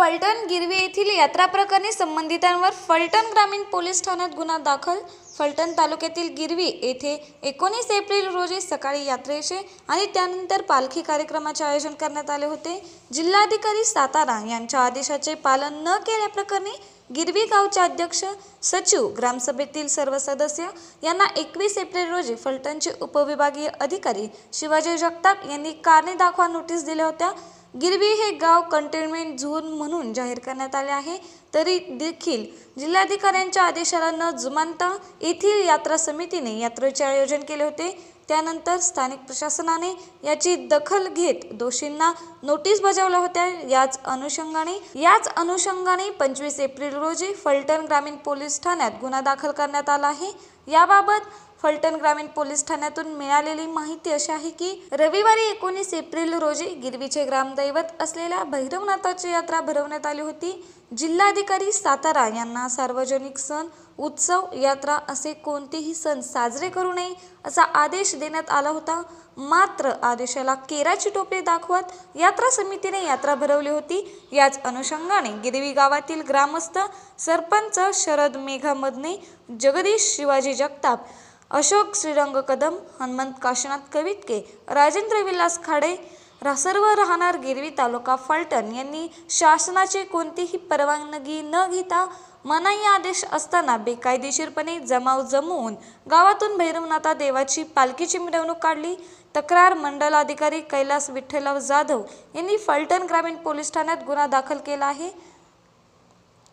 फलटण गिरवी येथील यात्रा प्रकरणी संबंधितांवर फलटण ग्रामीण पोलीस ठाण्यात गुन्हा दाखल. फलटण तालुक्यातील गिरवी येथे एकोणीस एप्रिल रोजी सकाळी यात्रेचे आणि त्यानंतर पालखी कार्यक्रमाचे आयोजन करण्यात आले होते. जिल्हाधिकारी सातारा यांच्या आदेशाचे पालन न केल्याप्रकरणी गिरवी गावचे अध्यक्ष सचिव ग्रामसभेतील सर्व सदस्य यांना एकवीस एप्रिल रोजी फलटणचे उपविभागीय अधिकारी शिवाजी जगताप यांनी कारणे दाखवा नोटीस दिल्या होत्या. गिरवी हे गाव कंटेनमेंट झोन म्हणून जाहीर करण्यात आले आहे. तरी देखील जिल्हाधिकाऱ्यांच्या आदेशाला न जुमानता येथील यात्रा समितीने यात्रेचे आयोजन केले होते. त्यानंतर स्थानिक प्रशासनाने याची दखल घेत दोषींना नोटीस बजावल्या होत्या याच अनुषंगाने याच अनुषंगाने पंचवीस एप्रिल रोजी फलटण ग्रामीण पोलीस ठाण्यात गुन्हा दाखल करण्यात आला आहे. याबाबत फलटण ग्रामीण पोलीस ठाण्यातून मिळालेली माहिती अशी आहे की रविवारी एकोणीस एप्रिल रोजी गिरवीचे ग्रामदैवत असलेल्या भैरवनाथाची यात्रा भरवण्यात आली होती. जिल्हाधिकारी सातारा यांना सार्वजनिक सण उत्सव यात्रा असे कोणतेही सण साजरे करू नये असा आदेश देण्यात आला होता. मात्र आदेशाला केराची टोपे दाखवत यात्रा समितीने यात्रा भरवली होती. याच अनुषंगाने गिरवी गावातील ग्रामस्थ सरपंच शरद मेघामधने जगदीश शिवाजी जगताप अशोक श्रीरंग कदम हनुमंत काशीनाथ कवितके राजेंद्र विलास खाडे रा सर्व राहणार गिरवी तालुका फलटण यांनी शासनाची कोणतीही परवानगी न घेता मनाई आदेश असताना बेकायदेशीरपणे जमाव जमवून गावातून भैरवनाथा देवाची पालखीची मिरवणूक काढली. तक्रार मंडल अधिकारी कैलास विठ्ठलराव जाधव यांनी फलटण ग्रामीण पोलीस ठाण्यात गुन्हा दाखल केला आहे.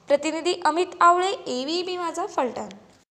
प्रतिनिधी अमित आवळे एव्हीबी माझा फलटण.